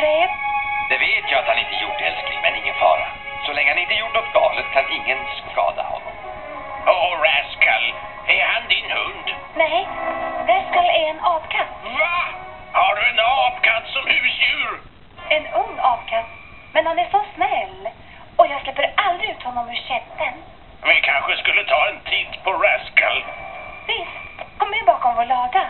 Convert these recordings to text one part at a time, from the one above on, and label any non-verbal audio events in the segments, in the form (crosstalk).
Räv? Det vet jag att han inte gjort, älskling, men ingen fara. Så länge han inte gjort något galet kan ingen skada honom. Åh, oh, Rascal, är han din hund? Nej, Rascal är en apkatt. Va? Har du en apkatt som husdjur? En ung apkatt, men han är så snäll. Och jag släpper aldrig ut honom ur käppen. Vi kanske skulle ta en titt på Rascal. Visst, kom med bakom vår lada.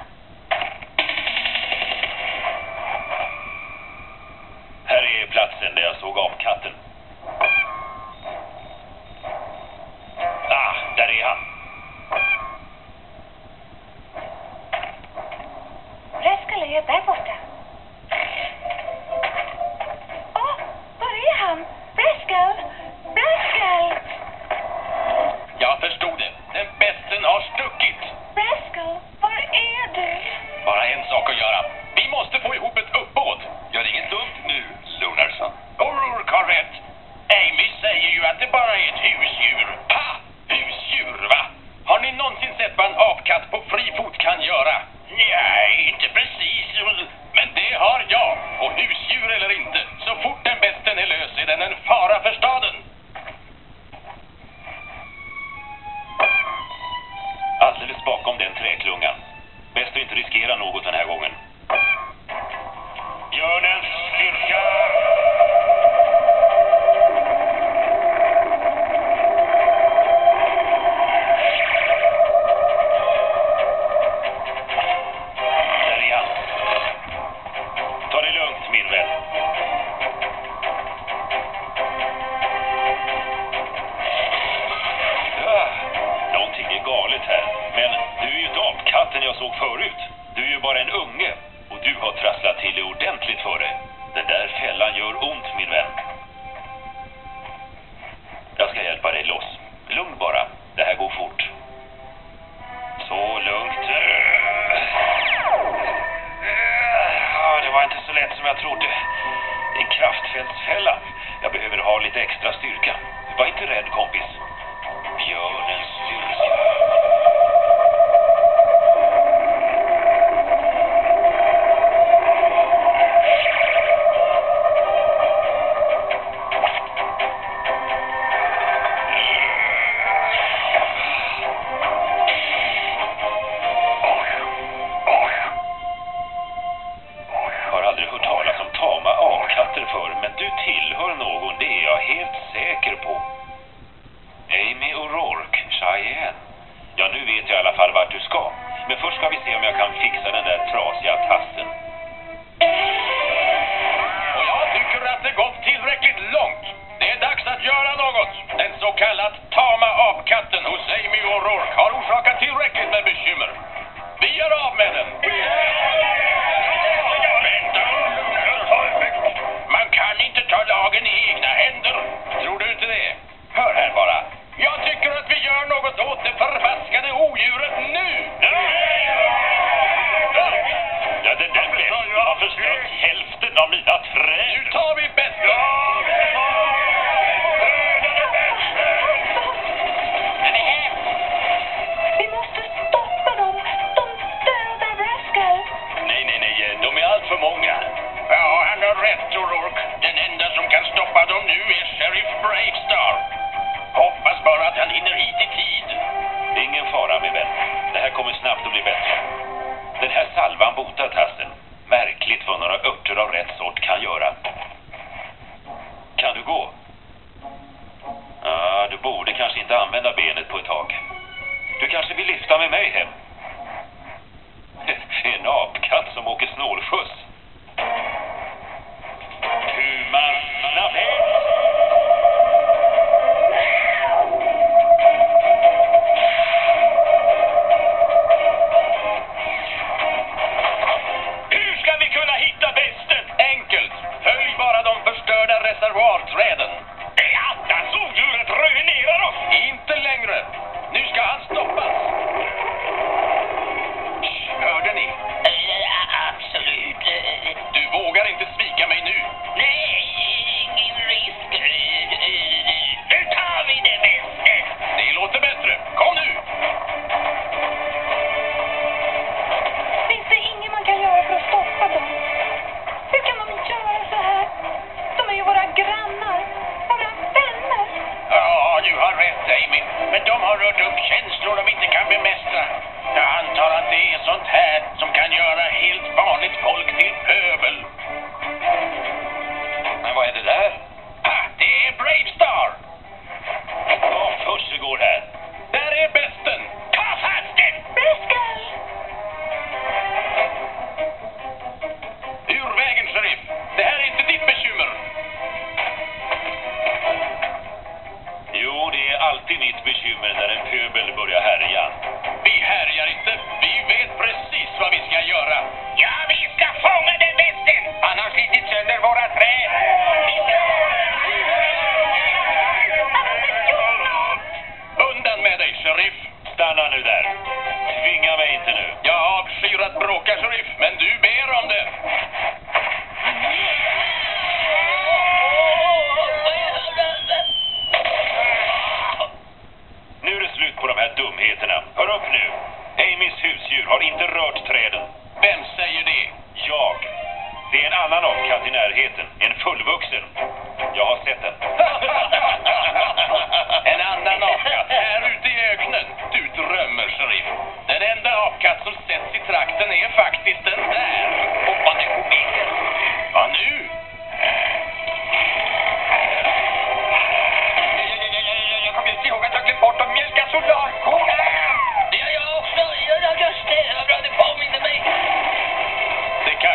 Här är platsen där jag såg av katten. jag såg förut. Du är ju bara en unge och du har trasslat till det ordentligt för dig. Den där fällan gör ont, min vän. Jag ska hjälpa dig loss. Lugn bara. Det här går fort. Så lugnt. Det var inte så lätt som jag trodde. En kraftfältsfälla. Jag behöver ha lite extra styrka. Var inte rädd, kompis. Björnen han fixar den där trasiga tassen. help kanske vill lifta med mig hem. En apkatt som åker snålskjuts. Humanapäls! Damien, men de har rört upp känslor de inte kan bemästra. Jag antar att det är sånt här som kan göra helt vanligt folk till pöbel. Men vad är det där?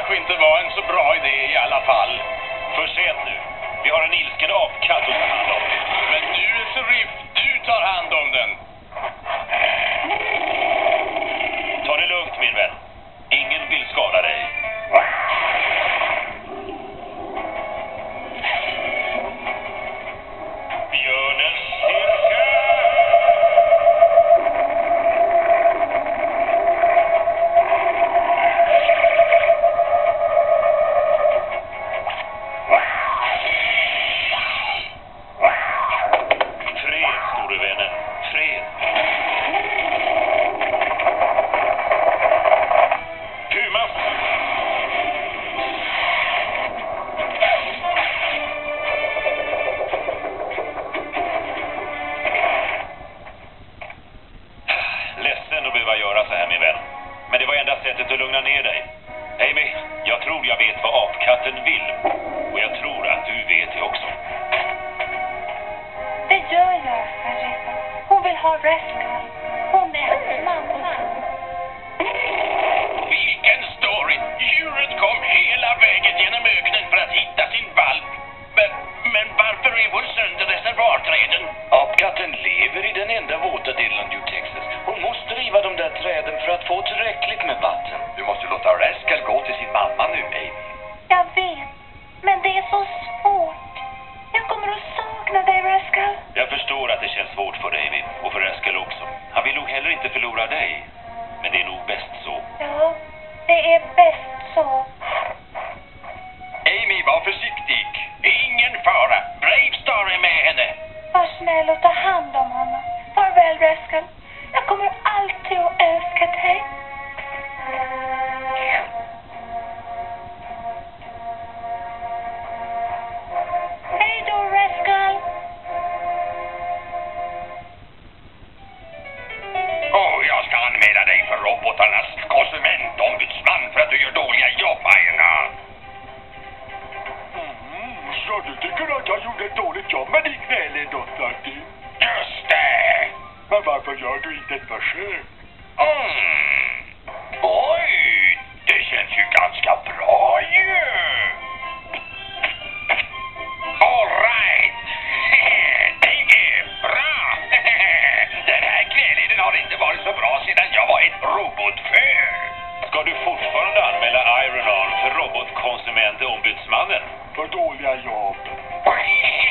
kanske inte var en så bra idé i alla fall. För sent nu. Vi har en ilsken apkatt att ta hand om. Men du, är du tar hand om den. Lugna ner dig. Amy, jag tror jag vet vad apkatten vill. Och jag tror att du vet det också. Det gör jag, Harry. Hon vill ha Rascal. Mission 14. shit. Mm. Oj, det känns ju ganska bra ju. Alright. Det (laughs) är bra. (laughs) Den här kvällen har inte varit så bra sedan jag var ett robotför. Ska du fortfarande anmäla Iron Arm för robotkonsumentombudsmannen? För dåliga jobb. (laughs)